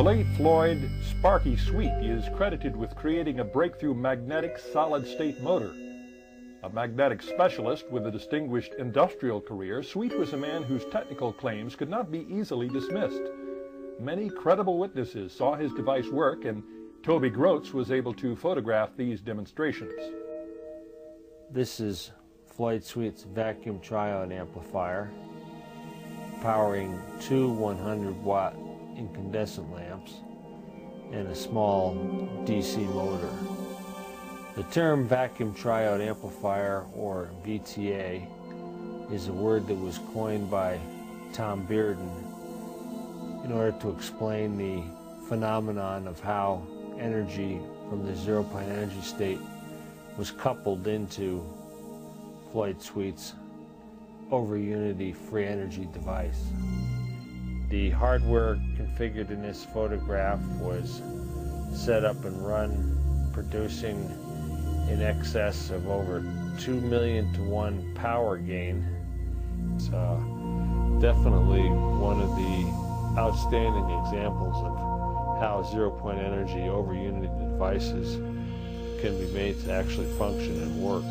The late Floyd Sparky Sweet is credited with creating a breakthrough magnetic solid-state motor. A magnetic specialist with a distinguished industrial career, Sweet was a man whose technical claims could not be easily dismissed. Many credible witnesses saw his device work, and Toby Grotz was able to photograph these demonstrations. This is Floyd Sweet's vacuum triode amplifier powering two 100 watt incandescent lamps and a small DC motor. The term vacuum triode amplifier or VTA is a word that was coined by Tom Bearden in order to explain the phenomenon of how energy from the zero point energy state was coupled into Floyd Sweet's over unity free energy device. The hardware configured in this photograph was set up and run producing in excess of over 2 million to 1 power gain. It's uh, definitely one of the outstanding examples of how zero point energy over unity devices can be made to actually function and work.